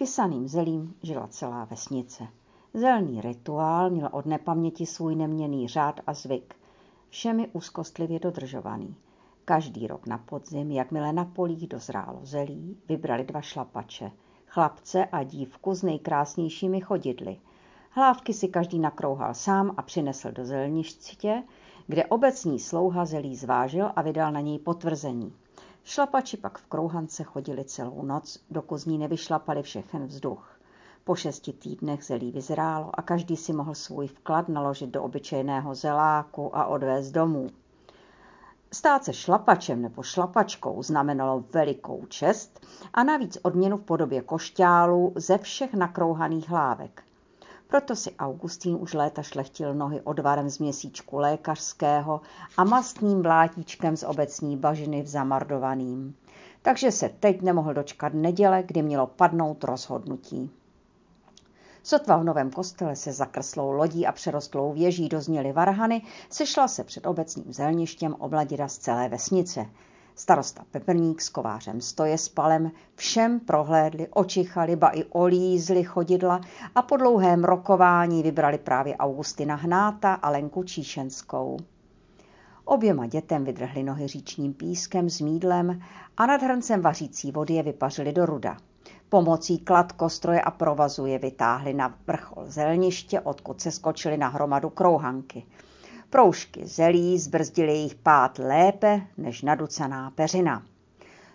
Kysaným zelím žila celá vesnice. Zelný rituál měl od nepaměti svůj neměný řád a zvyk, všemi úzkostlivě dodržovaný. Každý rok na podzim, jakmile na polích dozrálo zelí, vybrali dva šlapače, chlapce a dívku s nejkrásnějšími chodidly. Hlávky si každý nakrouhal sám a přinesl do zelniště, kde obecní slouha zelí zvážil a vydal na něj potvrzení. Šlapači pak v krouhance chodili celou noc, dokud z ní nevyšlapali všechen vzduch. Po šesti týdnech zelí vyzrálo a každý si mohl svůj vklad naložit do obyčejného zeláku a odvést domů. Stát se šlapačem nebo šlapačkou znamenalo velikou čest a navíc odměnu v podobě košťálu ze všech nakrouhaných hlávek. Proto si Augustín už léta šlechtil nohy odvarem z měsíčku lékařského a mastným vlátíčkem z obecní bažiny v zamardovaným. Takže se teď nemohl dočkat neděle, kdy mělo padnout rozhodnutí. Sotva v novém kostele se zakrslou lodí a přerostlou věží dozněly varhany, sešla se před obecním zelništěm obladira z celé vesnice. Starosta Peprník s kovářem stoje spalem všem prohlédli, očichali, ba i olízli chodidla a po dlouhém rokování vybrali právě Augustina Hnáta a Lenku Číšenskou. Oběma dětem vydrhli nohy říčním pískem s mídlem a nad hrncem vařící vody je vypařili do ruda. Pomocí kladkostroje a provazu je vytáhli na vrchol zelniště, odkud se skočili na hromadu krouhanky. Proužky zelí zbrzdily jejich pát lépe než naducaná peřina.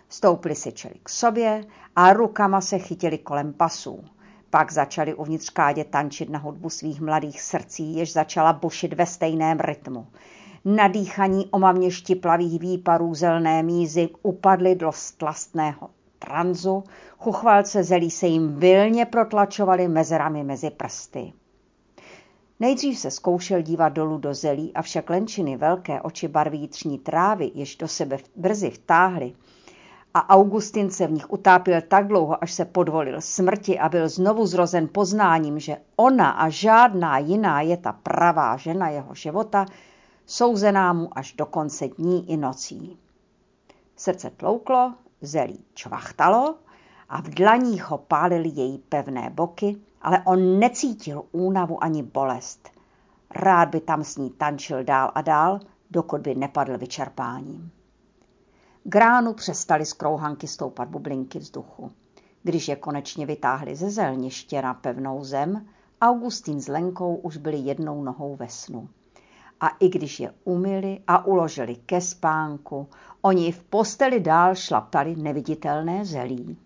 Stoupli si čeli k sobě a rukama se chytili kolem pasů. Pak začali uvnitř kádě tančit na hudbu svých mladých srdcí, jež začala bušit ve stejném rytmu. Nadýchaní omamně štiplavých výparů zelné mízy upadly do stlastného tranzu, chuchvalce zelí se jim vilně protlačovaly mezerami mezi prsty. Nejdřív se zkoušel dívat dolů do zelí, avšak lenčiny velké oči barví trávy, jež do sebe brzy vtáhly, a Augustin se v nich utápil tak dlouho, až se podvolil smrti a byl znovu zrozen poznáním, že ona a žádná jiná je ta pravá žena jeho života, souzená mu až do konce dní i nocí. Srdce tlouklo, zelí čvachtalo a v dlaních ho pálily její pevné boky, ale on necítil únavu ani bolest. Rád by tam s ní tančil dál a dál, dokud by nepadl vyčerpáním. K ránu přestali z krouhanky stoupat bublinky vzduchu. Když je konečně vytáhli ze zelniště na pevnou zem, Augustín s Lenkou už byli jednou nohou ve snu. A i když je umyli a uložili ke spánku, oni v posteli dál šlapali neviditelné zelí.